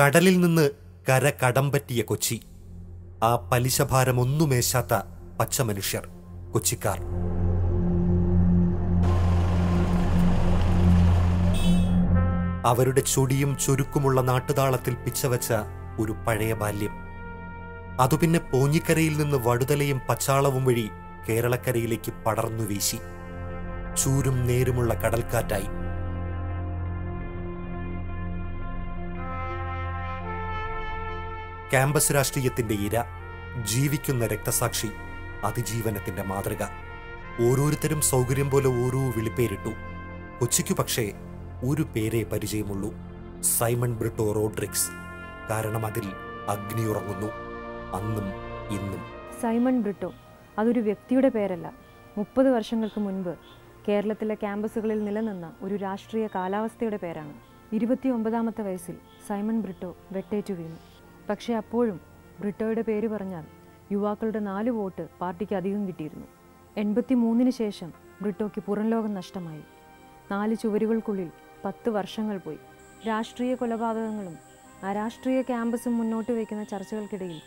കടലിൽ നിന്ന് കര കടം പറ്റിയ കൊച്ചി. ആ പലിശഭാരമൊന്നുമേശാത്ത പച്ചമനുഷ്യർ പച്ച മനുഷ്യർ കൊച്ചിക്കാർ. അവരുടെ ചൊടിയും ചുരുക്കുമുള്ള നാട്ടുതാളത്തിൽ പിച്ചവച്ച ഒരു പഴയ ബാല്യം. അതു പിന്നെ പോഞ്ഞിക്കരയിൽ നിന്ന് വടുതലയും പച്ചാളവും വഴി കേരളക്കരയിലേക്ക് പടർന്നു വീശി. ചൂരും നേരുമുള്ള കടൽക്കാറ്റായി. ക്യാമ്പസ് രാഷ്ട്രീയത്തിന്റെ ഇര ജീവിക്കുന്ന രക്തസാക്ഷി അതിജീവനത്തിന്റെ മാതൃക. ഓരോരുത്തരും സൗകര്യം പോലെ ഓരോ വിളിപ്പേരിട്ടു. കൊച്ചിക്കു പക്ഷേ ഒരു പേരേ പരിചയമുള്ളൂ സൈമൺ ബ്രിട്ടോ റോഡ്രിക്സ്. കാരണം അതിൽ അഗ്നി ഉറങ്ങുന്നു. അന്നും ഇന്നും. സൈമൺ ബ്രിട്ടോ അതൊരു വ്യക്തിയുടെ പേരല്ല. മുപ്പത് വർഷങ്ങൾക്ക് മുൻപ് കേരളത്തിലെ ക്യാമ്പസുകളിൽ നിലനിന്ന ഒരു രാഷ്ട്രീയ കാലാവസ്ഥയുടെ പേരാണ്. ഇരുപത്തി ഒമ്പതാമത്തെ വയസ്സിൽ സൈമൺ ബ്രിട്ടോ വെട്ടേറ്റു വീണു. പക്ഷേ അപ്പോഴും ബ്രിട്ടോയുടെ പേര് പറഞ്ഞാൽ യുവാക്കളുടെ നാല് വോട്ട് പാർട്ടിക്ക് അധികം കിട്ടിയിരുന്നു. എൺപത്തി മൂന്നിന് ശേഷം ബ്രിട്ടോയ്ക്ക് പുറംലോകം നഷ്ടമായി. നാല് ചുവരുകൾക്കുള്ളിൽ പത്ത് വർഷങ്ങൾ പോയി. രാഷ്ട്രീയ കൊലപാതകങ്ങളും അരാഷ്ട്രീയ ക്യാമ്പസും മുന്നോട്ട് വയ്ക്കുന്ന ചർച്ചകൾക്കിടയിൽ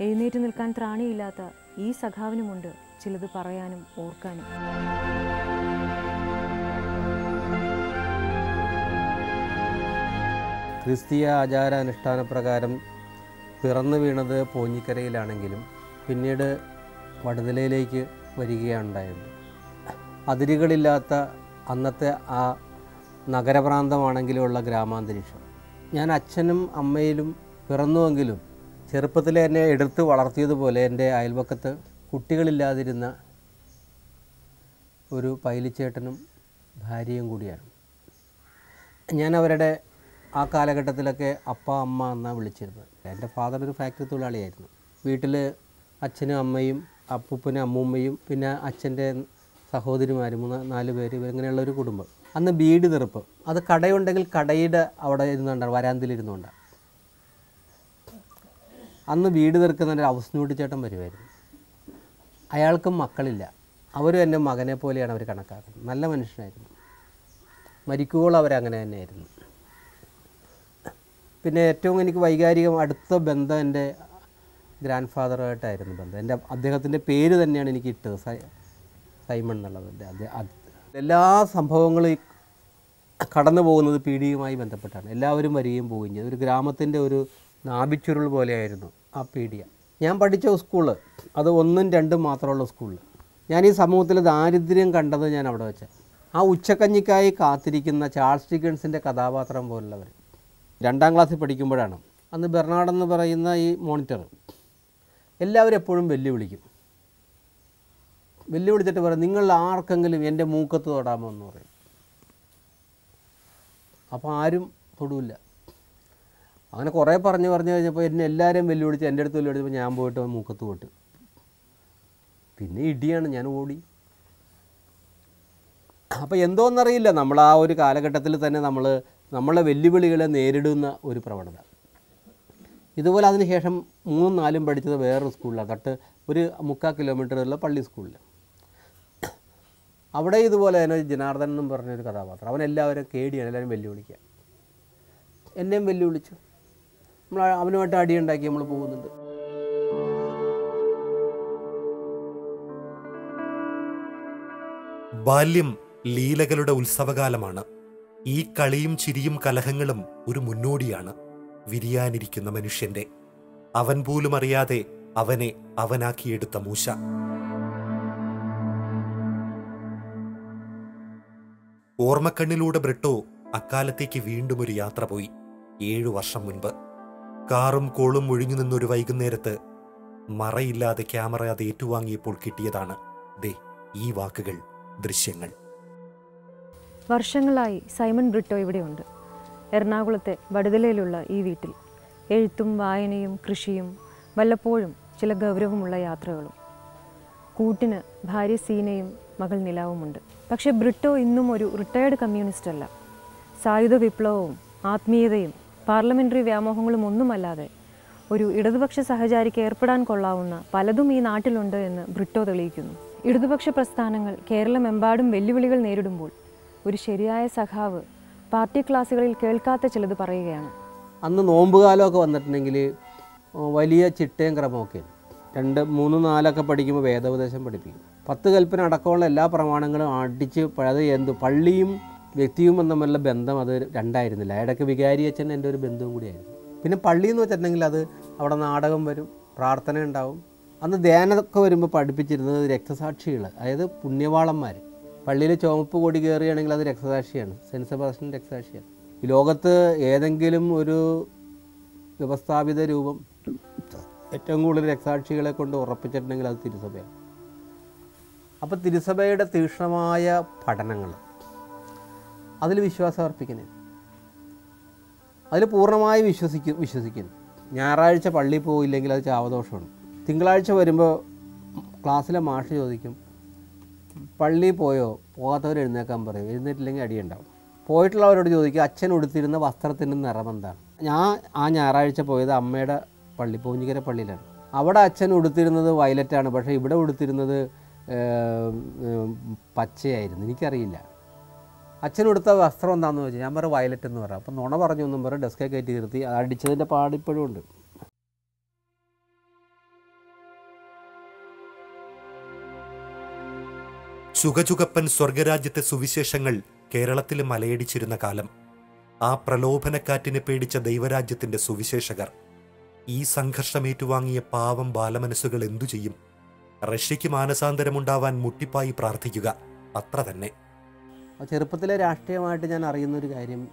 എഴുന്നേറ്റ് നിൽക്കാൻ ത്രാണിയില്ലാത്ത ഈ സഖാവിനുമുണ്ട് ചിലത് പറയാനും ഓർക്കാനും. ക്രിസ്തീയ ആചാരാനുഷ്ഠാന പ്രകാരം പിറന്നു വീണത് പോഞ്ഞിക്കരയിലാണെങ്കിലും പിന്നീട് വടുതലയിലേക്ക് വരികയാണുണ്ടായത് അതിരുകളില്ലാത്ത അന്നത്തെ ആ നഗരപ്രാന്തമാണെങ്കിലുമുള്ള ഗ്രാമാന്തരീക്ഷം. ഞാൻ അച്ഛനും അമ്മയിലും പിറന്നുവെങ്കിലും ചെറുപ്പത്തിൽ എന്നെ എടുത്ത് വളർത്തിയതുപോലെ എന്റെ അയൽവക്കത്ത് കുട്ടികളില്ലാതിരുന്ന ഒരു പൈലിച്ചേട്ടനും ഭാര്യയും കൂടിയാണ്. ഞാൻ അവരുടെ ആ കാലഘട്ടത്തിലൊക്കെ അപ്പ അമ്മ എന്നാണ് വിളിച്ചിരുന്നത്. എന്റെ ഫാദർ ഒരു ഫാക്ടറി തൊഴിലാളിയായിരുന്നു. വീട്ടിൽ അച്ഛനും അമ്മയും അപ്പൂപ്പനും അമ്മൂമ്മയും പിന്നെ അച്ഛന്റെ സഹോദരിമാരും മൂന്ന് നാല് പേര് ഇങ്ങനെയുള്ള ഒരു കുടുംബം. അന്ന് ബീഡ് നിറപ്പ് അത് കടയുണ്ടെങ്കിൽ കടയുടെ അവിടെ ഇരുന്നുണ്ടാണ് വരാന്തിലിരുന്നുകൊണ്ടാണ് അന്ന് വീട് തീർക്കുന്ന ഒരു അവസ്നൂട്ടി ചേട്ടൻ വരുമായിരുന്നു അയാൾക്കും മക്കളില്ല. അവരും എന്റെ മകനെ പോലെയാണ് അവർ കണക്കാക്കുന്നത്. നല്ല മനുഷ്യനായിരുന്നു. മരിക്കുമ്പോൾ അവരങ്ങനെ തന്നെയായിരുന്നു. പിന്നെ ഏറ്റവും എനിക്ക് വൈകാരികം അടുത്ത ബന്ധം എന്റെ ഗ്രാൻഡ് ഫാദറുമായിട്ടായിരുന്നു ബന്ധം. എന്റെ അദ്ദേഹത്തിന്റെ പേര് തന്നെയാണ് എനിക്ക് ഇട്ടത് സൈമൺ എന്നുള്ളത്. എന്റെ എല്ലാ സംഭവങ്ങളും കടന്നു പോകുന്നത് പീഡിയുമായി ബന്ധപ്പെട്ടാണ്. എല്ലാവരും വരികയും പോവുകയും ചെയ്തു. ഒരു ഗ്രാമത്തിന്റെ ഒരു നാഭിച്ചുരുൾ പോലെയായിരുന്നു ആ പീഡിയ. ഞാൻ പഠിച്ച സ്കൂൾ അത് ഒന്നും രണ്ടും മാത്രമുള്ള സ്കൂളിൽ ഞാൻ ഈ സമൂഹത്തിൽ ദാരിദ്ര്യം കണ്ടത് ഞാൻ അവിടെ വെച്ചാൽ ആ ഉച്ചക്കഞ്ഞിക്കായി കാത്തിരിക്കുന്ന ചാൾസ് ഡിക്കൻസിന്റെ കഥാപാത്രം പോലുള്ളവർ. രണ്ടാം ക്ലാസ്സിൽ പഠിക്കുമ്പോഴാണ്. അന്ന് ബെർണാഡെന്ന് പറയുന്ന ഈ മോണിറ്റർ എല്ലാവരും എപ്പോഴും വെല്ലുവിളിക്കും. വെല്ലുവിളിച്ചിട്ട് പറയും നിങ്ങൾ ആർക്കെങ്കിലും എന്റെ മൂക്കത്ത് തൊടാമോ? എന്ന് പറയും. അപ്പോൾ ആരും തൊടൂല്ല. അങ്ങനെ കുറേ പറഞ്ഞു പറഞ്ഞു കഴിഞ്ഞപ്പോൾ എന്നെ എല്ലാവരും വെല്ലുവിളിച്ച് എന്റെ അടുത്ത് വെല്ലുവിളിച്ചപ്പോൾ ഞാൻ പോയിട്ട് മൂക്കത്ത് പോട്ട് പിന്നെ ഇടിയാണ് ഞാൻ ഓടി. അപ്പോൾ എന്തോന്നറിയില്ല നമ്മൾ ആ ഒരു കാലഘട്ടത്തിൽ തന്നെ നമ്മൾ നമ്മളെ വെല്ലുവിളികളെ നേരിടുന്ന ഒരു പ്രവണത. ഇതുപോലെ അതിനുശേഷം മൂന്നും നാലും പഠിച്ചത് വേറൊരു സ്കൂളിലാണ് തട്ട് ഒരു മുക്കാൽ കിലോമീറ്ററുള്ള പള്ളി സ്കൂളിൽ അവിടെ ഇതുപോലെ തന്നെ ജനാർദ്ദൻ എന്നും പറഞ്ഞൊരു കഥാപാത്രം. അവൻ എല്ലാവരും കേടിയാണ് എല്ലാവരും വെല്ലുവിളിക്കുക എന്നെയും വെല്ലുവിളിച്ചു. നമ്മൾ അവനുമായിട്ട് അടിയുണ്ടാക്കി നമ്മൾ പോകുന്നുണ്ട്. ബാല്യം ലീലകളുടെ ഉത്സവകാലമാണ്. ഈ കളിയും ചിരിയും കലഹങ്ങളും ഒരു മുന്നോടിയാണ്. വിരിയാനിരിക്കുന്ന മനുഷ്യന്റെ. അവൻ പോലും അറിയാതെ അവനെ അവനാക്കിയെടുത്ത മൂശ. ഓർമ്മക്കണ്ണിലൂടെ ബ്രിട്ടോ അക്കാലത്തേക്ക് വീണ്ടും ഒരു യാത്ര പോയി. ഏഴു വർഷം മുൻപ്. കാറും കോളും ഒഴിഞ്ഞു നിന്നൊരു വൈകുന്നേരത്ത് മറയില്ലാതെ ക്യാമറ അത് ഏറ്റുവാങ്ങിയപ്പോൾ കിട്ടിയതാണ്. ദേ ഈ വാക്കുകൾ ദൃശ്യങ്ങൾ. വർഷങ്ങളായി സൈമൺ ബ്രിട്ടോ ഇവിടെയുണ്ട്. എറണാകുളത്തെ വടുതലയിലുള്ള ഈ വീട്ടിൽ എഴുത്തും വായനയും കൃഷിയും വല്ലപ്പോഴും ചില ഗൗരവമുള്ള യാത്രകളും. കൂട്ടിന് ഭാര്യ സീനയും മകൾ നിലാവുമുണ്ട്. പക്ഷേ ബ്രിട്ടോ ഇന്നും ഒരു റിട്ടയേർഡ് കമ്മ്യൂണിസ്റ്റ് അല്ല. സായുധ വിപ്ലവവും ആത്മീയതയും പാർലമെന്ററി വ്യാമോഹങ്ങളും ഒന്നുമല്ലാതെ ഒരു ഇടതുപക്ഷ സഹചാരിക്ക് ഏർപ്പെടാൻ കൊള്ളാവുന്ന പലതും ഈ നാട്ടിലുണ്ട് എന്ന് ബ്രിട്ടോ തെളിയിക്കുന്നു. ഇടതുപക്ഷ പ്രസ്ഥാനങ്ങൾ കേരളമെമ്പാടും വെല്ലുവിളികൾ നേരിടുമ്പോൾ ഒരു ശരിയായ സഖാവ് പാർട്ടി ക്ലാസ്സുകളിൽ കേൾക്കാത്ത ചിലത് പറയുകയാണ്. അന്ന് നോമ്പുകാലമൊക്കെ വന്നിട്ടുണ്ടെങ്കിൽ വലിയ ചിട്ടയും ക്രമമൊക്കെ രണ്ട് മൂന്ന് നാലൊക്കെ പഠിക്കുമ്പോൾ വേദോപദേശം പഠിപ്പിക്കും. പത്ത് കൽപ്പന അടക്കമുള്ള എല്ലാ പ്രമാണങ്ങളും അടിച്ച് അത് എന്ത് പള്ളിയും വ്യക്തിയും തമ്മിലുള്ള ബന്ധം അത് രണ്ടായിരുന്നില്ല. ഇടയ്ക്ക് വികാരി അച്ഛൻ എന്റെ ഒരു ബന്ധവും കൂടിയായിരുന്നു പിന്നെ പള്ളി എന്ന് വെച്ചിട്ടുണ്ടെങ്കിൽ അത് അവിടെ നാടകം വരും പ്രാർത്ഥന ഉണ്ടാവും. അന്ന് ധ്യാനമൊക്കെ വരുമ്പോൾ പഠിപ്പിച്ചിരുന്നത് രക്തസാക്ഷികൾ അതായത് പുണ്യവാളന്മാർ പള്ളിയിൽ ചുവപ്പ് കൊടി കയറുകയാണെങ്കിൽ അത് രക്തസാക്ഷിയാണ്. Saint Sebastian രക്തസാക്ഷിയാണ്. ലോകത്ത് ഏതെങ്കിലും ഒരു വ്യവസ്ഥാപിത രൂപം ഏറ്റവും കൂടുതൽ രക്തസാക്ഷികളെ കൊണ്ട് ഉറപ്പിച്ചിട്ടുണ്ടെങ്കിൽ അത് തിരുസഭയാണ്. അപ്പോൾ തിരുസഭയുടെ തീക്ഷ്ണമായ പഠനങ്ങൾ അതിൽ വിശ്വാസം അർപ്പിക്കുന്നത് അതിൽ പൂർണമായി വിശ്വസിക്കും വിശ്വസിക്കുന്നു. ഞായറാഴ്ച പള്ളിയിൽ പോയില്ലെങ്കിൽ അത് ചാവദോഷമാണ്. തിങ്കളാഴ്ച വരുമ്പോൾ ക്ലാസ്സിലെ മാഷ് ചോദിക്കും പള്ളിയിൽ പോയോ? പോകാത്തവർ എഴുന്നേക്കാൻ പറയും. എഴുന്നേറ്റില്ലെങ്കിൽ അടിയുണ്ടാവും. പോയിട്ടുള്ളവരോട് ചോദിക്കും അച്ഛൻ ഉടുത്തിരുന്ന വസ്ത്രത്തിന്റെ നിറം എന്താണ്? ഞാൻ ആ ഞായറാഴ്ച പോയത് അമ്മയുടെ പള്ളി പൂഞ്ഞിക്കര പള്ളിയിലാണ്. അവിടെ അച്ഛൻ ഉടുത്തിരുന്നത് വയലറ്റാണ് പക്ഷേ ഇവിടെ ഉടുത്തിരുന്നത് പച്ചയായിരുന്നു. എനിക്കറിയില്ല. അച്ഛൻ ഉടുത്ത വസ്ത്രം എന്താണെന്ന് ചോദിച്ചാൽ ഞാൻ പറയും വയലറ്റ് എന്ന് പറയാം. അപ്പോൾ നുണ പറഞ്ഞു ഒന്നും പറയും ഡെസ്കെ കയറ്റി നിർത്തി. അടിച്ചതിന്റെ പാടിപ്പോഴും ഉണ്ട്. ചുകചുകപ്പൻ സ്വർഗരാജ്യത്തെ സുവിശേഷങ്ങൾ കേരളത്തിൽ മലയടിച്ചിരുന്ന കാലം. ആ പ്രലോഭനക്കാറ്റിനെ പേടിച്ച ദൈവരാജ്യത്തിന്റെ സുവിശേഷകർ ഈ സംഘർഷമേറ്റുവാങ്ങിയ പാവം ബാലമനസ്സുകൾ എന്തു ചെയ്യും? റഷ്യയ്ക്ക് മാനസാന്തരമുണ്ടാവാൻ മുട്ടിപ്പായി പ്രാർത്ഥിക്കുക അത്ര തന്നെ. ചെറുപ്പത്തിലെ രാഷ്ട്രീയമായിട്ട് ഞാൻ അറിയുന്ന ഒരു കാര്യം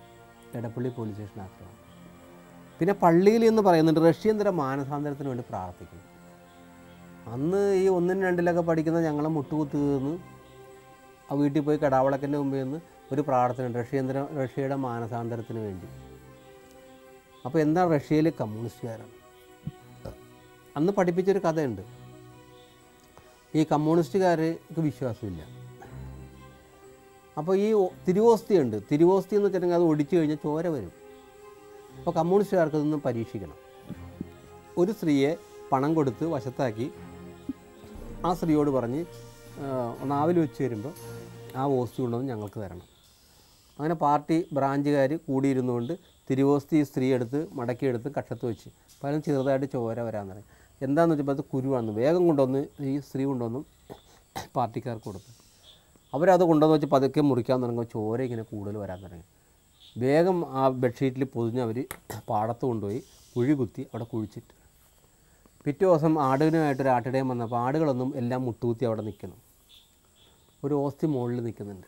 എടപ്പള്ളി പോലീസ് സ്റ്റേഷൻ ആക്രമണം പിന്നെ പള്ളിയിൽ എന്ന് പറയുന്നുണ്ട് റഷ്യൻ തരം മാനസാന്തരത്തിന് വേണ്ടി പ്രാർത്ഥിക്കുന്നു? അന്ന് ഈ ഒന്നിനും രണ്ടിലൊക്കെ പഠിക്കുന്ന ഞങ്ങളെ മുട്ടുകുത്ത് ആ വീട്ടിൽ പോയി കടാവളക്കന്റെ മുമ്പിൽ നിന്ന് ഒരു പ്രാർത്ഥന ഉണ്ട് റഷ്യേന്തര റഷ്യയുടെ മാനസാന്തരത്തിന് വേണ്ടി. അപ്പോൾ എന്താ റഷ്യയിൽ കമ്മ്യൂണിസ്റ്റുകാരാണ് അന്ന് പഠിപ്പിച്ചൊരു കഥയുണ്ട്. ഈ കമ്മ്യൂണിസ്റ്റുകാർക്ക് വിശ്വാസമില്ല. അപ്പോൾ ഈ തിരുവോസ്തിയുണ്ട്. തിരുവോസ്തി എന്ന് വെച്ചിട്ടുണ്ടെങ്കിൽ അത് ഒടിച്ചു കഴിഞ്ഞാൽ ചോര വരും. അപ്പോൾ കമ്മ്യൂണിസ്റ്റുകാർക്ക് ഇതൊന്നും പരീക്ഷിക്കണം. ഒരു സ്ത്രീയെ പണം കൊടുത്ത് വശത്താക്കി ആ സ്ത്രീയോട് പറഞ്ഞ് നാവിൽ വെച്ച് വരുമ്പോൾ ആ ഓസ്തി കൊണ്ടുവന്ന് ഞങ്ങൾക്ക് തരണം. അങ്ങനെ പാർട്ടി ബ്രാഞ്ചുകാർ കൂടിയിരുന്നുകൊണ്ട് തിരുവോസ്തി സ്ത്രീ എടുത്ത് മടക്കിയെടുത്ത് കക്ഷത്ത് വെച്ച്. പലരും ചെറുതായിട്ട് ചോര വരാൻ തുടങ്ങി എന്താണെന്ന് വെച്ചപ്പോൾ അത് കുരുവാണ് വേഗം കൊണ്ടുവന്ന് ഈ സ്ത്രീ കൊണ്ടുവന്ന് പാർട്ടിക്കാർക്ക് കൊടുത്തു. അവരത് കൊണ്ടുവന്ന് വെച്ച് പതുക്കെ മുറിക്കാൻ തുടങ്ങുമ്പോൾ ചോര ഇങ്ങനെ കൂടുതൽ വരാൻ തുടങ്ങി. വേഗം ആ ബെഡ്ഷീറ്റിൽ പൊതിഞ്ഞ് അവർ പാടത്ത് കൊണ്ടുപോയി കുഴി കുത്തി അവിടെ കുഴിച്ചിട്ട്. പിറ്റേ ദിവസം ആടിനുമായിട്ട് ഒരു ആട്ടിടയം വന്നപ്പോൾ ആടുകളൊന്നും എല്ലാം മുട്ടുകുത്തി അവിടെ നിൽക്കണം ഒരു ഓസ്തി മുകളിൽ നിൽക്കുന്നുണ്ട്.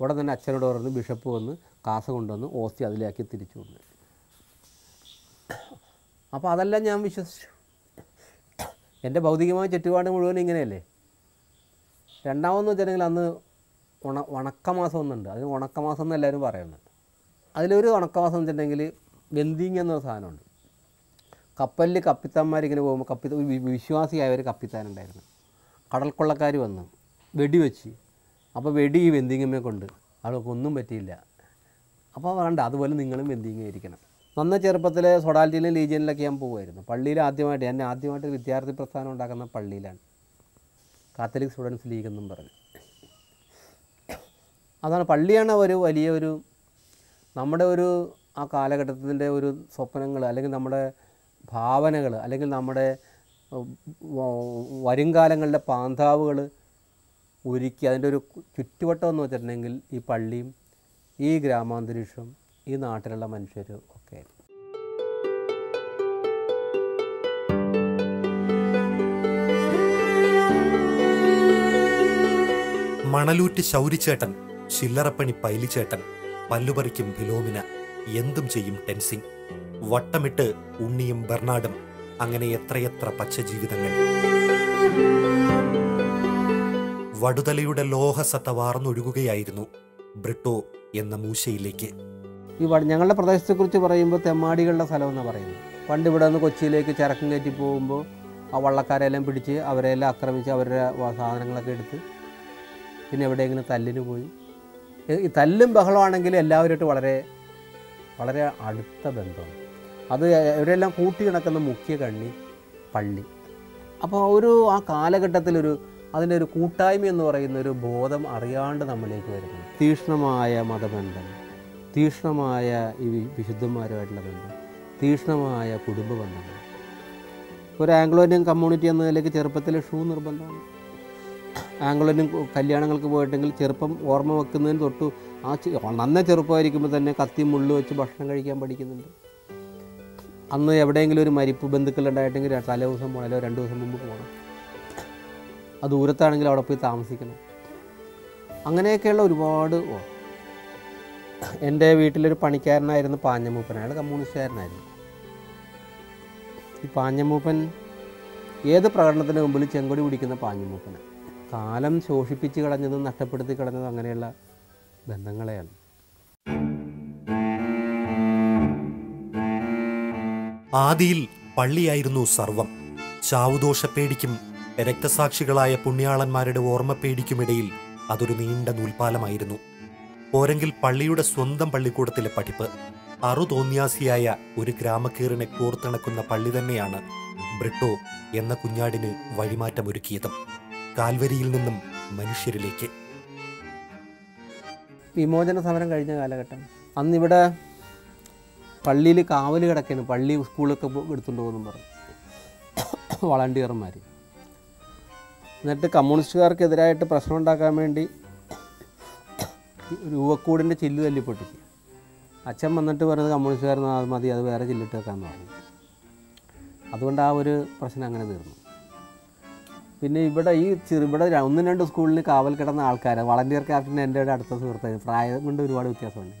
അവിടെ തന്നെ അച്ഛനോട് പറഞ്ഞ് ബിഷപ്പ് വന്ന് കാസ കൊണ്ടുവന്ന് ഓസ്തി അതിലാക്കി തിരിച്ചു വന്നു. അപ്പോൾ അതെല്ലാം ഞാൻ വിശ്വസിച്ചു. എന്റെ ഭൗതികമായ ചുറ്റുപാട് മുഴുവൻ ഇങ്ങനെയല്ലേ? രണ്ടാമതെന്ന് വെച്ചിട്ടുണ്ടെങ്കിൽ അന്ന് ഉണ ഉണക്കമാസം ഒന്നുണ്ട്. അതിന് ഉണക്കമാസം എന്ന് എല്ലാവരും പറയുന്നത്. അതിലൊരു ഉണക്കമാസം വെച്ചിട്ടുണ്ടെങ്കിൽ വെന്തിങ് എന്നൊരു സാധനമുണ്ട്. കപ്പലിൽ കപ്പിത്താന്മാരിങ്ങനെ പോകുമ്പോൾ കപ്പി വിശ്വാസിയായ ഒരു കപ്പിത്താനുണ്ടായിരുന്നു കടൽക്കൊള്ളക്കാർ വന്നു വെടിവെച്ച്. അപ്പോൾ വെടി ഈ വെന്തിങ്ങമ്മയെ കൊണ്ട്. അവൾക്ക് ഒന്നും പറ്റിയില്ല. അപ്പോൾ വേണ്ട അതുപോലെ നിങ്ങളും വെന്തിങ്ങ ഇരിക്കണം നന്ന ചെറുപ്പത്തിൽ സൊഡാലിറ്റിയിലും ലീജിയനിലൊക്കെ ഞാൻ പോകുമായിരുന്നു പള്ളിയിൽ ആദ്യമായിട്ട് എന്നെ ആദ്യമായിട്ട് വിദ്യാർത്ഥി പ്രസ്ഥാനം ഉണ്ടാക്കുന്ന പള്ളിയിലാണ്. കാത്തലിക് സ്റ്റുഡൻസ് ലീഗ് എന്നും പറഞ്ഞു. അതാണ് പള്ളിയാണ് ഒരു വലിയൊരു നമ്മുടെ ഒരു ആ കാലഘട്ടത്തിന്റെ ഒരു സ്വപ്നങ്ങൾ അല്ലെങ്കിൽ നമ്മുടെ ഭാവനകൾ അല്ലെങ്കിൽ നമ്മുടെ ഉം, വ- വരും കാലങ്ങളുടെ പാന്താവുകൾ ഒരുക്കി അതിന്റെ ഒരു ചുറ്റുവട്ടം എന്ന് വെച്ചിട്ടുണ്ടെങ്കിൽ ഈ പള്ളിയും ഈ ഗ്രാമാന്തരീക്ഷവും ഈ നാട്ടിലുള്ള മനുഷ്യരും ഒക്കെ മണലൂറ്റ് ശൗരിച്ചേട്ടൻ ചില്ലറപ്പണി പൈലിച്ചേട്ടൻ പല്ലുപറിക്കും ഫിലോമിന എന്തും ചെയ്യും ടെൻസിങ്. വട്ടമിട്ട് ഉണ്ണിയും ബെർണാഡും അങ്ങനെ എത്രയെത്ര പച്ചജീവിതങ്ങൾ. വടുതലയുടെ ലോഹസത്ത വാർന്നൊഴുകുകയായിരുന്നു ബ്രിട്ടോ എന്ന മൂശയിലേക്ക്. ഈ ഞങ്ങളുടെ പ്രദേശത്തെക്കുറിച്ച് പറയുമ്പോൾ തെമ്മാടികളുടെ സ്ഥലം എന്നാണ് പറയുന്നത്. പണ്ട് ഇവിടെ നിന്ന് കൊച്ചിയിലേക്ക് ചരക്കം കയറ്റി പോകുമ്പോൾ ആ വള്ളക്കാരെല്ലാം പിടിച്ച് അവരെല്ലാം ആക്രമിച്ച് അവരുടെ സാധനങ്ങളൊക്കെ എടുത്ത് പിന്നെ എവിടെയെങ്കിലും തല്ലിന് പോയി. ഈ തല്ലും ബഹളമാണെങ്കിൽ എല്ലാവരുമായിട്ട് വളരെ വളരെ അടുത്ത ബന്ധമാണ്. അത് ഇവരെല്ലാം കൂട്ടി കിടക്കുന്ന മുഖ്യ കണ്ണി പള്ളി. അപ്പോൾ ഒരു ആ കാലഘട്ടത്തിലൊരു അതിന്റെ ഒരു കൂട്ടായ്മ എന്ന് പറയുന്ന ഒരു ബോധം അറിയാണ്ട് നമ്മളിലേക്ക് വരുന്നു. തീക്ഷ്ണമായ മതബന്ധം തീക്ഷ്ണമായ ഈ വിശുദ്ധന്മാരുമായിട്ടുള്ള ബന്ധം തീക്ഷ്ണമായ കുടുംബ ബന്ധങ്ങൾ ഒരു ആംഗ്ലോ ഇന്ത്യൻ കമ്മ്യൂണിറ്റി എന്ന നിലയ്ക്ക് ചെറുപ്പത്തിൽ ഷൂ നിർബന്ധമാണ്. ആംഗ്ലോ ഇന്ത്യൻ കല്യാണങ്ങൾക്ക് പോയിട്ടെങ്കിൽ ചെറുപ്പം ഓർമ്മ വെക്കുന്നതിന് തൊട്ട് ആ നന്ന ചെറുപ്പമായിരിക്കുമ്പോൾ തന്നെ കത്തി മുള്ളു വെച്ച് ഭക്ഷണം കഴിക്കാൻ പഠിക്കുന്നുണ്ട്. അന്ന് എവിടെയെങ്കിലും ഒരു മരിപ്പ് ബന്ധുക്കളുണ്ടായിട്ടെങ്കിൽ തലേ ദിവസം പോകണം അല്ലെങ്കിൽ രണ്ട് ദിവസം മുമ്പ് പോകണം അത് ദൂരത്താണെങ്കിൽ അവിടെ പോയി താമസിക്കണം. അങ്ങനെയൊക്കെയുള്ള ഒരുപാട് എന്റെ വീട്ടിലൊരു പണിക്കാരനായിരുന്നു പാഞ്ഞമൂപ്പൻ അയാൾ കമ്മ്യൂണിസ്റ്റുകാരനായിരുന്നു. ഈ പാഞ്ഞമൂപ്പൻ ഏത് പ്രകടനത്തിന് മുമ്പിൽ ചെങ്കൊടി പിടിക്കുന്ന പാഞ്ഞമൂപ്പന് കാലം ശോഷിപ്പിച്ച് കളഞ്ഞതും നഷ്ടപ്പെടുത്തി കളഞ്ഞതും അങ്ങനെയുള്ള ബന്ധങ്ങളെയാണ്. ആദിയിൽ പള്ളിയായിരുന്നു സർവം. ചാവുദോഷപ്പേടിക്കും രക്തസാക്ഷികളായ പുണ്യാളന്മാരുടെ ഓർമ്മപ്പേടിക്കുമിടയിൽ അതൊരു നീണ്ട നൂൽപാലമായിരുന്നു പോരെങ്കിൽ പള്ളിയുടെ സ്വന്തം പള്ളിക്കൂടത്തിലെ പഠിപ്പ്. അറുതോന്യാസിയായ ഒരു ഗ്രാമക്കീറിനെ കോർത്തിണക്കുന്ന പള്ളി തന്നെയാണ് ബ്രിട്ടോ എന്ന കുഞ്ഞാടിന് വഴിമാറ്റമൊരുക്കിയതും. കാൽവരിയിൽ നിന്നും മനുഷ്യരിലേക്ക്. വിമോചന സമരം കഴിഞ്ഞ കാലഘട്ടം. അന്നിവിടെ പള്ളിയിൽ കാവൽ കിടക്കുന്നു പള്ളി സ്കൂളൊക്കെ എടുത്തുണ്ടോ പോകുന്നു പറഞ്ഞു. വളണ്ടിയർമാർ എന്നിട്ട് കമ്മ്യൂണിസ്റ്റുകാർക്കെതിരായിട്ട് പ്രശ്നം ഉണ്ടാക്കാൻ വേണ്ടി രൂപക്കൂടിന്റെ ചില്ല് തല്ലി അച്ഛൻ വന്നിട്ട് പറഞ്ഞത് കമ്മ്യൂണിസ്റ്റുകാർ അത് മതി അത് വേറെ ചില്ലിട്ട് വെക്കാമെന്ന് പറഞ്ഞു. അതുകൊണ്ട് ആ ഒരു പ്രശ്നം അങ്ങനെ തീർന്നു. പിന്നെ ഇവിടെ ഈ ചെറു ഇവിടെ ര- ഒന്നും രണ്ട് സ്കൂളിൽ കാവൽ കിടന്ന ആൾക്കാർ വളണ്ടിയർ ക്യാപ്റ്റൻ എന്റെ ഒരു അടുത്ത സുഹൃത്തായിരുന്നു പ്രായം കൊണ്ട് ഒരുപാട് വ്യത്യാസമുണ്ട്.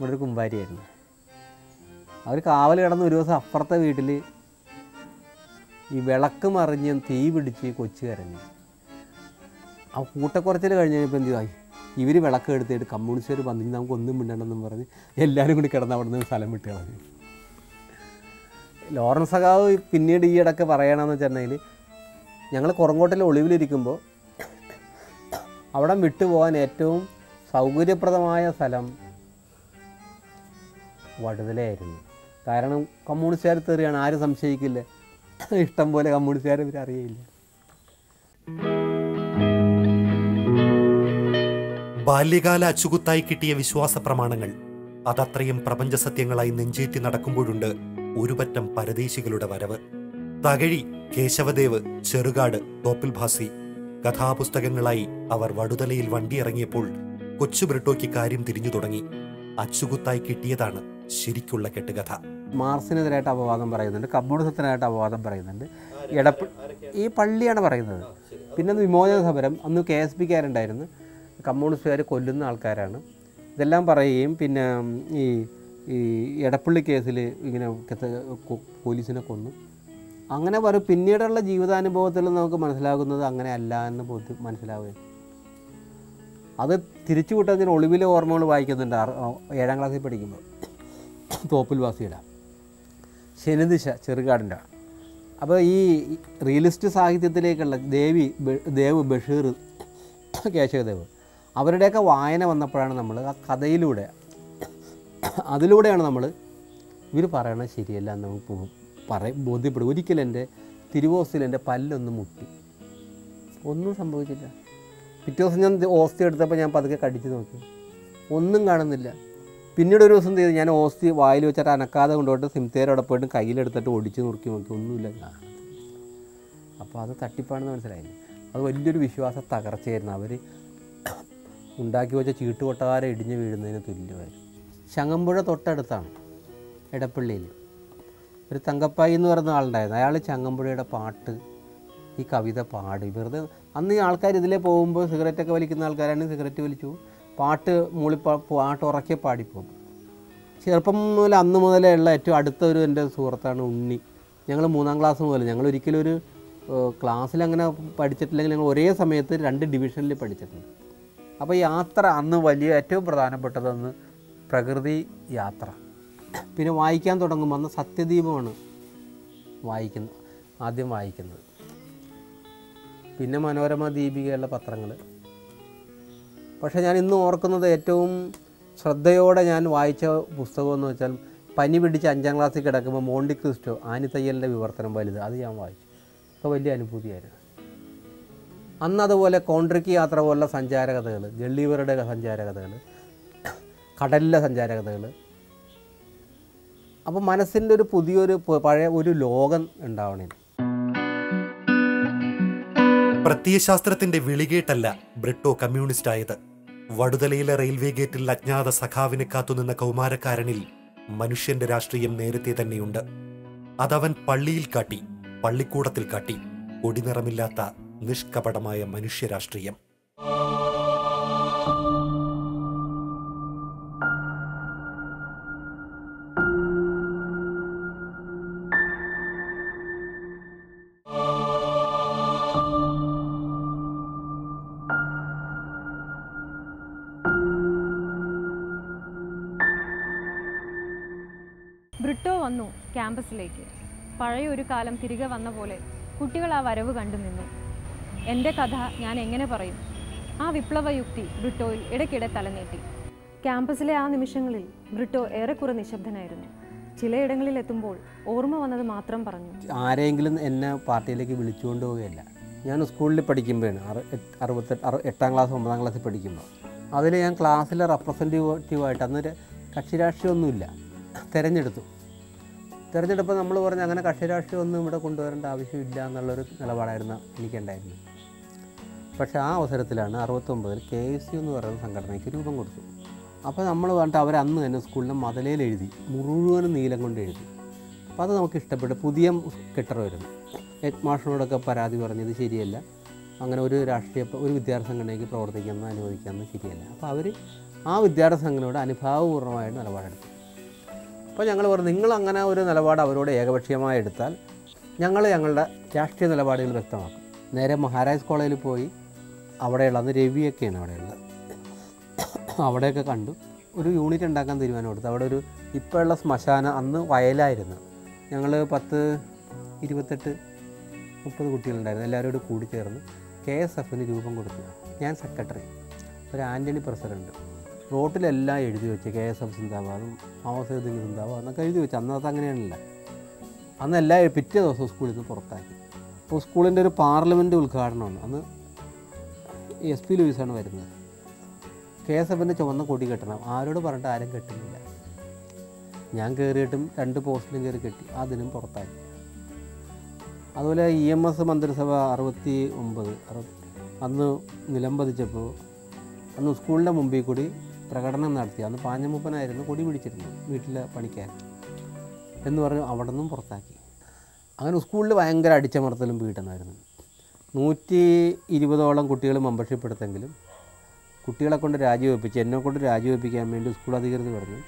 ഇവിടെ ഒരു കുമ്പാരിയായിരുന്നു. അവർ കാവൽ കിടന്ന് ഒരു ദിവസം അപ്പുറത്തെ വീട്ടിൽ ഈ വിളക്ക് മറിഞ്ഞ് തീ പിടിച്ച് കൊച്ചു കരഞ്ഞു. ആ കൂട്ടക്കുറച്ചിൽ കഴിഞ്ഞ് കഴിഞ്ഞപ്പോൾ എന്തുവായി ഇവർ വിളക്ക് എടുത്തിട്ട് കമ്മ്യൂണിസ്റ്റുകാർ വന്നിട്ട് നമുക്ക് ഒന്നും മിണ്ടണമെന്നും പറഞ്ഞ് എല്ലാവരും കൂടി കിടന്ന് അവിടെ നിന്ന് സ്ഥലം വിട്ട് കളഞ്ഞു. ലോറൻസ് സഖാവ് പിന്നീട് ഈ ഇടയ്ക്ക് പറയണമെന്ന് വെച്ചിട്ടുണ്ടെങ്കിൽ ഞങ്ങൾ കുറങ്കോട്ടിലെ ഒളിവിലിരിക്കുമ്പോൾ അവിടെ വിട്ടുപോകാൻ ഏറ്റവും സൗകര്യപ്രദമായ സ്ഥലം വടുതലയായിരുന്നു. കാരണം കമ്മ്യൂണിസ്റ്റുകാർ തെറിയാണ് ആരും സംശയിക്കില്ല. ഇഷ്ടം പോലെ കമ്മ്യൂണിസ്റ്റുകാരെ ഇവർ അറിയില്ല ബാല്യകാല അച്ചുകുത്തായി കിട്ടിയ വിശ്വാസ പ്രമാണങ്ങൾ അതത്രയും പ്രപഞ്ച സത്യങ്ങളായി നെഞ്ചേറ്റി നടക്കുമ്പോഴുണ്ട് ഒരുപറ്റം പരദേശികളുടെ വരവ്. തകഴി കേശവദേവ് ചെറുകാട് തോപ്പിൽ ഭാസി കഥാപുസ്തകങ്ങളായി അവർ വടുതലയിൽ വണ്ടിയിറങ്ങിയപ്പോൾ കൊച്ചു ബ്രിട്ടോയ്ക്ക് കാര്യം തിരിഞ്ഞു തുടങ്ങി. അച്ചുകുത്തായി കിട്ടിയതാണ് ശരിക്കുള്ള കെട്ടുകഥ. മാർസിനെതിരായിട്ട് അപവാദം പറയുന്നുണ്ട് കമ്മ്യൂണിസത്തിനായിട്ട് അപവാദം പറയുന്നുണ്ട്. എടപ്പ ഈ പള്ളിയാണ് പറയുന്നത്. പിന്നെ വിമോചന സമരം അന്ന് കെ എസ് പിക്കാരുണ്ടായിരുന്നു. കമ്മ്യൂണിസ്റ്റുകാർ കൊല്ലുന്ന ആൾക്കാരാണ്. ഇതെല്ലാം പറയുകയും പിന്നെ ഈ ഈ എടപ്പള്ളി കേസിൽ ഇങ്ങനെ പോലീസിനെ കൊന്നു. അങ്ങനെ പറയും. പിന്നീടുള്ള ജീവിതാനുഭവത്തിൽ നമുക്ക് മനസ്സിലാകുന്നത് അങ്ങനെ അല്ല എന്ന് ബോധ്യം മനസ്സിലാവുകയും അത് തിരിച്ചു വിട്ടതിന് ഒളിവിലെ ഓർമ്മകൾ വായിക്കുന്നുണ്ട് ഏഴാം ക്ലാസ്സിൽ പഠിക്കുമ്പോൾ. തോപ്പിൽ വാസിയുടെ. ശനിദിശ ചെറുകാടിന്റെ അപ്പോൾ ഈ റിയലിസ്റ്റ് സാഹിത്യത്തിലേക്കുള്ള ദേവി ദേവ് ബഷീർ കേശവദേവ് അവരുടെയൊക്കെ വായന വന്നപ്പോഴാണ് നമ്മൾ ആ കഥയിലൂടെ അതിലൂടെയാണ് നമ്മൾ ഇവർ പറയണത് ശരിയല്ല എന്ന് നമുക്ക് പറ ബോധ്യപ്പെടും. ഒരിക്കലും എന്റെ തിരുവോസിൽ എന്റെ പല്ലൊന്ന് മുട്ടി. ഒന്നും സംഭവിച്ചില്ല. പിറ്റേ ദിവസം ഞാൻ ഓസ്തി എടുത്തപ്പോൾ ഞാൻ പതുക്കെ കടിച്ചു നോക്കി. ഒന്നും കാണുന്നില്ല. പിന്നീട് ഒരു ദിവസം ചെയ്ത്? ഞാൻ ഓസ്തി വായിൽ വെച്ചിട്ട് അനക്കാതെ കൊണ്ടുപോയിട്ട് സിംതേരോടെ പോയിട്ട് കയ്യിലെടുത്തിട്ട് ഒടിച്ച് നുറുക്കി നോക്കി. ഒന്നുമില്ല അപ്പോൾ അത് തട്ടിപ്പാണെന്ന് മനസ്സിലായില്ല? അത് വലിയൊരു വിശ്വാസ തകർച്ചയായിരുന്നു. അവർ ഉണ്ടാക്കി വെച്ച ചീട്ടുകൊട്ടാരം ഇടിഞ്ഞ് വീഴുന്നതിന് തുല്യമായിരുന്നു. ശങ്ങമ്പുഴ തൊട്ടടുത്താണ് ഇടപ്പള്ളിയിൽ ഒരു തങ്കപ്പായി എന്ന് പറയുന്ന ആളുണ്ടായിരുന്നു. അയാൾ ചങ്ങമ്പുഴയുടെ പാട്ട് ഈ കവിത പാടി. വെറുതെ അന്ന് ഈ ആൾക്കാർ ഇതിലേ പോകുമ്പോൾ സിഗരറ്റൊക്കെ വലിക്കുന്ന ആൾക്കാരാണ് സിഗരറ്റ് വലിച്ചു. പാട്ട് മൂളി പാട്ട് ഉറക്കെ പാടിപ്പോകും. ചെറുപ്പം മുതൽ അന്ന് മുതലേ ഉള്ള ഏറ്റവും അടുത്ത ഒരു എന്റെ സുഹൃത്താണ് ഉണ്ണി. ഞങ്ങൾ മൂന്നാം ക്ലാസ് മുതൽ ഞങ്ങൾ ഒരിക്കലും ഒരു ക്ലാസ്സിൽ അങ്ങനെ പഠിച്ചിട്ടില്ലെങ്കിൽ ഞങ്ങൾ ഒരേ സമയത്ത് രണ്ട് ഡിവിഷനിൽ പഠിച്ചിട്ടുണ്ട്. അപ്പോൾ യാത്ര അന്ന് വലിയ ഏറ്റവും പ്രധാനപ്പെട്ടതെന്ന് പ്രകൃതി യാത്ര. പിന്നെ വായിക്കാൻ തുടങ്ങുമ്പോൾ അന്ന് സത്യദീപമാണ് വായിക്കുന്നത് ആദ്യം വായിക്കുന്നത്. പിന്നെ മനോരമ ദീപികയുള്ള പത്രങ്ങൾ. പക്ഷേ ഞാൻ ഇന്നും ഓർക്കുന്നത് ഏറ്റവും ശ്രദ്ധയോടെ ഞാൻ വായിച്ച പുസ്തകം എന്ന് വെച്ചാൽ പനി പിടിച്ച് അഞ്ചാം ക്ലാസ്സിൽ കിടക്കുമ്പോൾ മോണ്ടി ക്രിസ്റ്റോ ആനിത്തയ്യലിന്റെ വിവർത്തനം വലുത്. അത് ഞാൻ വായിച്ചു. അപ്പോൾ വലിയ അനുഭൂതിയായിരുന്നു. അന്ന് അതുപോലെ കോൺട്രിക്ക് യാത്ര പോലുള്ള സഞ്ചാരകഥകൾ ഗള്ളിവരുടെ സഞ്ചാരകഥകൾ കടലിലെ സഞ്ചാരകഥകൾ. അപ്പോൾ മനസ്സിന്റെ ഒരു പുതിയൊരു പഴയ ഒരു ലോകം ഉണ്ടാവണേ പ്രത്യയശാസ്ത്രത്തിന്റെ വിളികേട്ടല്ല ബ്രിട്ടോ കമ്മ്യൂണിസ്റ്റ് ആയത് വടുതലയിലെ റെയിൽവേ ഗേറ്റിൽ അജ്ഞാത സഖാവിനെ കാത്തുനിന്ന കൗമാരക്കാരനിൽ മനുഷ്യന്റെ രാഷ്ട്രീയം നേരത്തെ തന്നെയുണ്ട്. അതവൻ പള്ളിയിൽ കാട്ടി പള്ളിക്കൂടത്തിൽ കാട്ടി കൊടിനിറമില്ലാത്ത നിഷ്കപടമായ മനുഷ്യരാഷ്ട്രീയം ക്യാമ്പസിലേക്ക്. പഴയ ഒരു കാലം തിരികെ വന്ന പോലെ കുട്ടികൾ ആ വരവ് കണ്ടു നിന്നു. എന്റെ കഥ ഞാൻ എങ്ങനെ പറയും? ആ വിപ്ലവ യുക്തി ബ്രിട്ടോയിൽ ഇടയ്ക്കിടെ തലനീട്ടി. ക്യാമ്പസിലെ ആ നിമിഷങ്ങളിൽ ബ്രിട്ടോ ഏറെക്കുറെ നിശബ്ദനായിരുന്നു. ചിലയിടങ്ങളിൽ എത്തുമ്പോൾ ഓർമ്മ വന്നത് മാത്രം പറഞ്ഞു. ആരെങ്കിലും എന്നെ പാർട്ടിയിലേക്ക് വിളിച്ചുകൊണ്ട് പോവുകയല്ല. ഞാൻ സ്കൂളിൽ പഠിക്കുമ്പോഴാണ്. അറുപത്തെട്ട് അറു എട്ടാം ക്ലാസ് ഒമ്പതാം ക്ലാസ്സിൽ പഠിക്കുമ്പോൾ. അതിൽ ഞാൻ ക്ലാസ്സിലെ റെപ്രസെന്റേറ്റീവായിട്ട് അന്നൊരു കക്ഷിരാഷ്ട്രീയമൊന്നുമില്ല തിരഞ്ഞെടുത്തു. തിരഞ്ഞെടുപ്പോൾ നമ്മൾ പറഞ്ഞ അങ്ങനെ കക്ഷി രാഷ്ട്രീയമൊന്നും ഇവിടെ കൊണ്ടുവരേണ്ട ആവശ്യമില്ല എന്നുള്ളൊരു നിലപാടായിരുന്നു എനിക്കുണ്ടായിരുന്നു പക്ഷേ ആ അവസരത്തിലാണ് അറുപത്തൊമ്പതിൽ കെ എസ് യു എന്ന് പറയുന്ന സംഘടനയ്ക്ക് രൂപം കൊടുത്തു. അപ്പോൾ നമ്മൾ പറഞ്ഞിട്ട് അവർ അന്ന് തന്നെ സ്കൂളിൽ മതലയിൽ എഴുതി മുഴുവനും നീലം കൊണ്ട് എഴുതി. അപ്പോൾ അത് നമുക്ക് ഇഷ്ടപ്പെട്ടു. പുതിയ കെട്ടറ വരുന്നു ഹെഡ് മാഷിനോടൊക്കെ പരാതി പറഞ്ഞത് ശരിയല്ല. അങ്ങനെ ഒരു രാഷ്ട്രീയ ഒരു വിദ്യാർത്ഥി സംഘടനയ്ക്ക് പ്രവർത്തിക്കുന്നത് അനുവദിക്കുന്നത് ശരിയല്ല. അപ്പോൾ അവർ ആ വിദ്യാർത്ഥി സംഘടനയോട് അനുഭാവപൂർണമായിട്ട് നിലപാടെടുത്തു. അപ്പോൾ ഞങ്ങൾ പറഞ്ഞു നിങ്ങൾ അങ്ങനെ ഒരു നിലപാട് അവരോട് ഏകപക്ഷീയമായി എടുത്താൽ ഞങ്ങൾ ഞങ്ങളുടെ രാഷ്ട്രീയ നിലപാടുകൾ വ്യക്തമാക്കും. നേരെ മഹാരാജ് കോളേജിൽ പോയി അവിടെയുള്ള അന്ന് രവിയൊക്കെയാണ് അവിടെയുള്ളത്. അവിടെയൊക്കെ കണ്ടു. ഒരു യൂണിറ്റ് ഉണ്ടാക്കാൻ തീരുമാനം കൊടുത്തു. അവിടെ ഒരു ഇപ്പോഴുള്ള ശ്മശാനം അന്ന് വയലായിരുന്നു. ഞങ്ങൾ പത്ത് ഇരുപത്തെട്ട് മുപ്പത് കുട്ടികളുണ്ടായിരുന്നു. എല്ലാവരും കൂടി ചേർന്ന് കെ എസ് എഫിന് രൂപം കൊടുത്തു. ഞാൻ സെക്രട്ടറി. ഒരു ആന്റണി പ്രസിഡന്റ് റോട്ടിലെല്ലാം എഴുതി വെച്ച് കെ എസ് എഫ് സിന്താബാദും മാവോസേദിങ് സിന്താബാദ് എന്നൊക്കെ എഴുതി വെച്ച്. അന്നത്തെ അങ്ങനെയാണല്ല? അന്ന് എല്ലാ പിറ്റേ ദിവസം സ്കൂളിൽ നിന്ന് പുറത്താക്കി. അപ്പോൾ സ്കൂളിന്റെ ഒരു പാർലമെന്റ് ഉദ്ഘാടനമാണ്. അന്ന് എസ് പി ലൂയിസാണ് വരുന്നത്. കെ എസ് എഫിന്റെ ചുവന്ന കൊടി കെട്ടണം. ആരോട് പറഞ്ഞിട്ട് ആരും കെട്ടുന്നില്ല. ഞാൻ കയറിയിട്ടും രണ്ട് പോസ്റ്റിലും കയറി കെട്ടി അതിനും പുറത്താക്കി. അതുപോലെ ഇ എം എസ് മന്ത്രിസഭ അറുപത്തി ഒമ്പത് അന്ന് നിലംപതിച്ചപ്പോൾ അന്ന് സ്കൂളിന്റെ മുമ്പിൽ കൂടി പ്രകടനം നടത്തി. അന്ന് പാഞ്ഞമ്മൂപ്പനായിരുന്നു കൊടി പിടിച്ചിരുന്നു വീട്ടിലെ പണിക്കാരൻ എന്ന് പറഞ്ഞു അവിടെ നിന്നും പുറത്താക്കി. അങ്ങനെ സ്കൂളിൽ ഭയങ്കര അടിച്ചമർത്തലും പീഡനമായിരുന്നു. നൂറ്റി ഇരുപതോളം കുട്ടികൾ മെമ്പർഷിപ്പ് എടുത്തെങ്കിലും കുട്ടികളെ കൊണ്ട് രാജിവെപ്പിച്ച് എന്നെ കൊണ്ട് രാജിവെപ്പിക്കാൻ വേണ്ടി സ്കൂൾ അധികൃതർ പറഞ്ഞു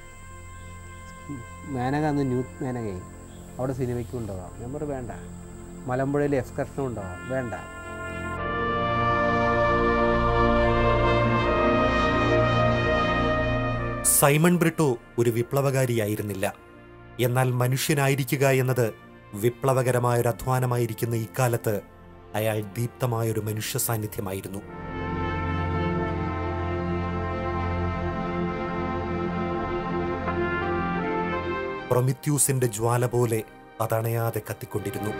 മേനക അന്ന് ന്യൂത്ത് മേനകയായി. അവിടെ സിനിമയ്ക്ക് ഉണ്ടാവാം ഞാൻ പറഞ്ഞു വേണ്ട. മലമ്പുഴയിൽ എക്സ്കർഷൻ ഉണ്ടാവാം വേണ്ട. സൈമൺ ബ്രിട്ടോ ഒരു വിപ്ലവകാരിയായിരുന്നില്ല. എന്നാൽ മനുഷ്യനായിരിക്കുക എന്നത് വിപ്ലവകരമായൊരു അധ്വാനമായിരിക്കുന്ന ഇക്കാലത്ത് അയാൾ ദീപ്തമായൊരു മനുഷ്യ സാന്നിധ്യമായിരുന്നു. പ്രൊമിത്യൂസിന്റെ ജ്വാല പോലെ അതണയാതെ കത്തിക്കൊണ്ടിരുന്നു.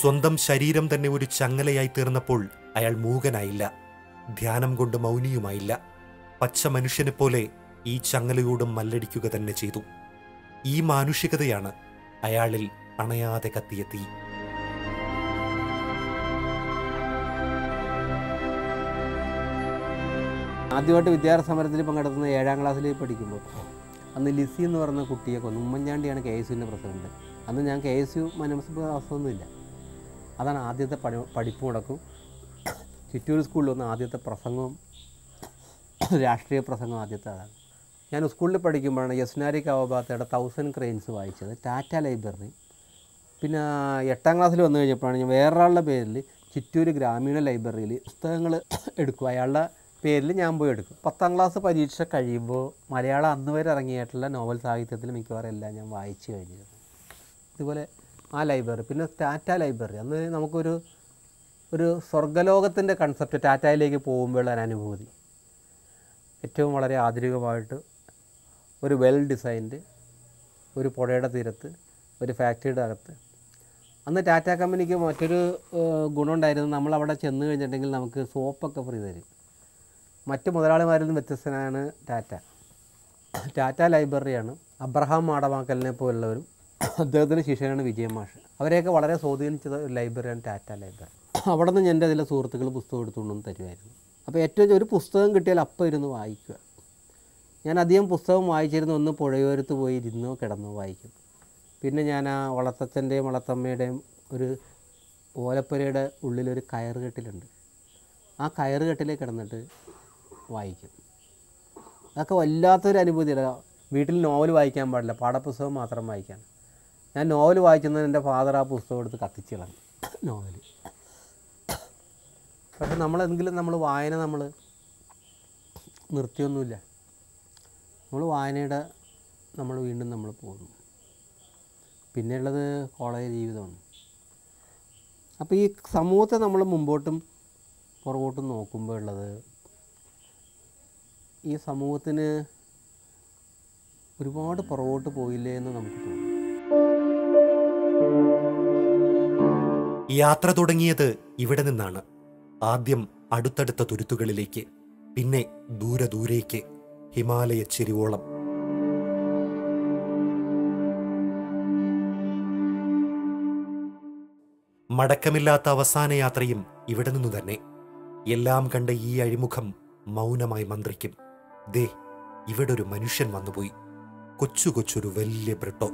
സ്വന്തം ശരീരം തന്നെ ഒരു ചങ്ങലയായി തീർന്നപ്പോൾ അയാൾ മൂകനായില്ല. ധ്യാനം കൊണ്ട് മൗനിയുമായില്ല. പച്ച മനുഷ്യനെ പോലെ ഈ ചങ്ങലയോടും മല്ലടിക്കുക തന്നെ ചെയ്തു. ഈ മാനുഷികതയാണ് അയാളിൽ അണയാതെ കത്തിയ തീ ആദ്യമായിട്ട് വിദ്യാർത്ഥി സമരത്തിൽ പങ്കെടുക്കുന്ന ഏഴാം ക്ലാസ്സിൽ പഠിക്കുമ്പോൾ അന്ന് ലിസി എന്ന് പറയുന്ന കുട്ടിയെ കൊന്നു. ഉമ്മൻചാണ്ടിയാണ് കെ എസ് യുവിന്റെ പ്രസിഡന്റ്. അന്ന് ഞാൻ കെ എസ് യു മനസ്സിൽ അവസ്ഥയൊന്നുമില്ല അതാണ് ആദ്യത്തെ പഠി പഠിപ്പ് മുടക്കും ചിറ്റൂർ സ്കൂളിൽ വന്ന ആദ്യത്തെ പ്രസംഗവും രാഷ്ട്രീയ പ്രസംഗം ആദ്യത്തെ അതാണ് ഞാൻ സ്കൂളിൽ പഠിക്കുമ്പോഴാണ് യസ്നാരി കവബാത്തയുടെ തൗസൻഡ് ക്രെയിൻസ് വായിച്ചത് ടാറ്റ ലൈബ്രറി. പിന്നെ എട്ടാം ക്ലാസ്സിൽ വന്നു കഴിഞ്ഞപ്പോഴാണ് ഞാൻ വേറൊരാളുടെ പേരിൽ ചിറ്റൂർ ഗ്രാമീണ ലൈബ്രറിയിൽ പുസ്തകങ്ങൾ എടുക്കും. അയാളുടെ പേരിൽ ഞാൻ പോയി എടുക്കും. പത്താം ക്ലാസ് പരീക്ഷ കഴിയുമ്പോൾ മലയാളം അന്ന് വരെ ഇറങ്ങിയിട്ടുള്ള നോവൽ സാഹിത്യത്തിൽ മിക്കവാറും എല്ലാം ഞാൻ വായിച്ചു കഴിഞ്ഞിരുന്നു. ഇതുപോലെ ആ ലൈബ്രറി പിന്നെ ടാറ്റ ലൈബ്രറി. അന്ന് നമുക്കൊരു ഒരു സ്വർഗലോകത്തിന്റെ കൺസെപ്റ്റ് ടാറ്റയിലേക്ക് പോകുമ്പോഴുള്ള അനുഭൂതി. ഏറ്റവും വളരെ ആധുനികമായിട്ട് ഒരു വെൽ ഡിസൈൻഡ് ഒരു പുഴയുടെ തീരത്ത് ഒരു ഫാക്ടറിയുടെ അകത്ത്. അന്ന് ടാറ്റ കമ്പനിക്ക് മറ്റൊരു ഗുണമുണ്ടായിരുന്നു. നമ്മൾ അവിടെ ചെന്ന് കഴിഞ്ഞിട്ടുണ്ടെങ്കിൽ നമുക്ക് സോപ്പൊക്കെ ഫ്രീ തരും. മറ്റ് മുതലാളിമാരിൽ നിന്ന് വ്യത്യസ്തനാണ് ടാറ്റ. ടാറ്റ ലൈബ്രറിയാണ് അബ്രഹാം മാടവാക്കലിനെ പോലുള്ളവരും അദ്ദേഹത്തിന്റെ ശിഷ്യനാണ് വിജയമാഷ് അവരെയൊക്കെ വളരെ സ്വാധീനിച്ചത് ഒരു ലൈബ്രറിയാണ് ടാറ്റ ലൈബ്രറി. അവിടെ നിന്ന് എന്റെ അതിലെ സുഹൃത്തുക്കൾ പുസ്തകം എടുത്തുകൊണ്ടൊന്ന് തരുമായിരുന്നു. അപ്പോൾ ഏറ്റവും ഒരു പുസ്തകം കിട്ടിയാൽ അപ്പം ഇരുന്ന് വായിക്കുക. ഞാൻ അധികം പുസ്തകം വായിച്ചിരുന്നു ഒന്ന് പുഴയോരത്ത് പോയി ഇരുന്നോ കിടന്നോ വായിക്കും. പിന്നെ ഞാൻ ആ വളത്തച്ഛന്റെയും വളത്തമ്മയുടെയും ഒരു ഓലപ്പുരയുടെ ഉള്ളിലൊരു കയറ് കെട്ടിലുണ്ട് ആ കയറ് കിടന്നിട്ട് വായിക്കും. അതൊക്കെ വല്ലാത്തൊരു അനുഭൂതിയല്ല വീട്ടിൽ നോവൽ വായിക്കാൻ പാടില്ല പാഠപുസ്തകം മാത്രം വായിക്കാൻ. ഞാൻ നോവൽ വായിക്കുന്നത് എന്റെ ഫാദർ ആ പുസ്തകം എടുത്ത് കത്തിച്ച് കളഞ്ഞു. നോവൽ പക്ഷെ നമ്മളെങ്കിലും നമ്മൾ വായന നമ്മൾ നിർത്തിയൊന്നുമില്ല. നമ്മൾ വായനയുടെ നമ്മൾ വീണ്ടും നമ്മൾ പോകുന്നു. പിന്നെയുള്ളത് കോളേജ് ജീവിതമാണ്. അപ്പോൾ ഈ സമൂഹത്തെ നമ്മൾ മുമ്പോട്ടും പുറകോട്ടും നോക്കുമ്പോൾ ഉള്ളത് ഈ സമൂഹത്തിന് ഒരുപാട് പുറകോട്ട് പോയില്ലേ എന്ന് നമുക്ക് തോന്നും. യാത്ര തുടങ്ങിയത് ഇവിടെ നിന്നാണ്. ആദ്യം അടുത്തടുത്ത തുരുത്തുകളിലേക്ക് പിന്നെ ദൂരെ ദൂരേക്ക് ഹിമാലയ ചെരിവോളം. മടക്കമില്ലാത്ത അവസാന യാത്രയും ഇവിടെ നിന്നു തന്നെ. എല്ലാം കണ്ട ഈ അഴിമുഖം മൗനമായി മന്ത്രിക്കും. ദേ ഇവിടെ ഒരു മനുഷ്യൻ വന്നുപോയി. കൊച്ചു കൊച്ചൊരു വലിയ ബ്രിട്ടോ.